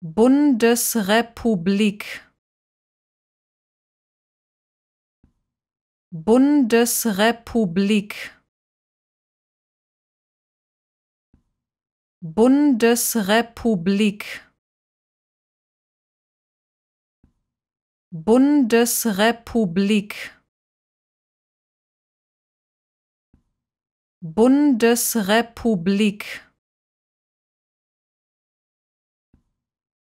Bundesrepublik. Bundesrepublik. Bundesrepublik. Bundesrepublik. Bundesrepublik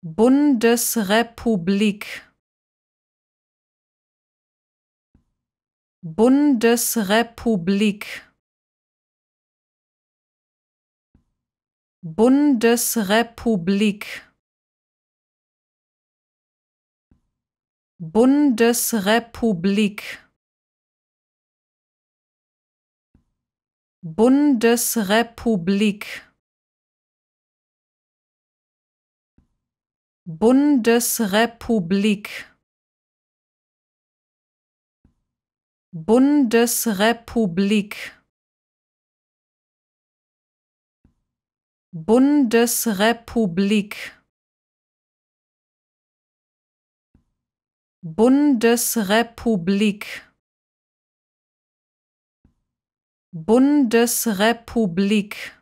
Bundesrepublik. Bundesrepublik. Bundesrepublik. Bundesrepublik. Bundesrepublik Bundesrepublik. Bundesrepublik. Bundesrepublik. Bundesrepublik. Bundesrepublik